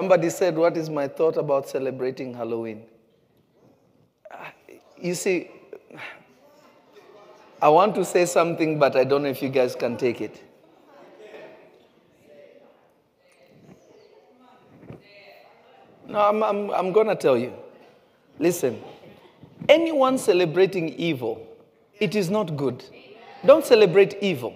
Somebody said, What is my thought about celebrating Halloween? Ah, You see, I want to say something, but I don't know if you guys can take it. No, I'm, I'm, I'm going to tell you. Listen, anyone celebrating evil, it is not good. Don't celebrate evil.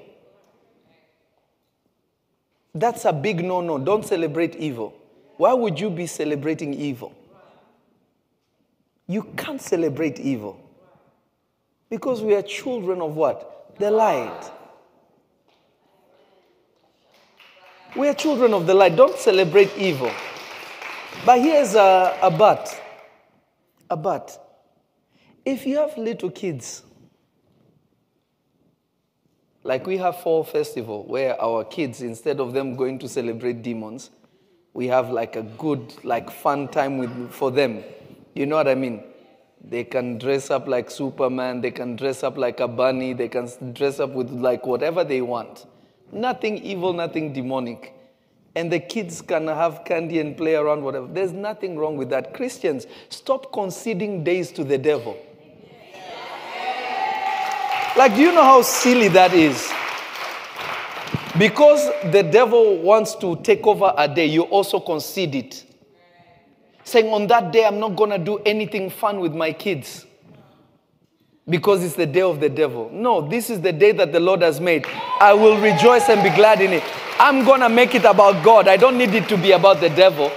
That's a big no no. Don't celebrate evil. Why would you be celebrating evil? You can't celebrate evil. Because we are children of what? The light. We are children of the light. Don't celebrate evil. But here's a, a but. A but. If you have little kids, like we have fall festival where our kids, instead of them going to celebrate demons, we have like a good, like fun time with, for them. You know what I mean? They can dress up like Superman, they can dress up like a bunny, they can dress up with like whatever they want. Nothing evil, nothing demonic. And the kids can have candy and play around, whatever. There's nothing wrong with that. Christians, stop conceding days to the devil. Like, do you know how silly that is? Because the devil wants to take over a day, you also concede it. Saying, on that day, I'm not going to do anything fun with my kids because it's the day of the devil. No, this is the day that the Lord has made. I will rejoice and be glad in it. I'm going to make it about God. I don't need it to be about the devil.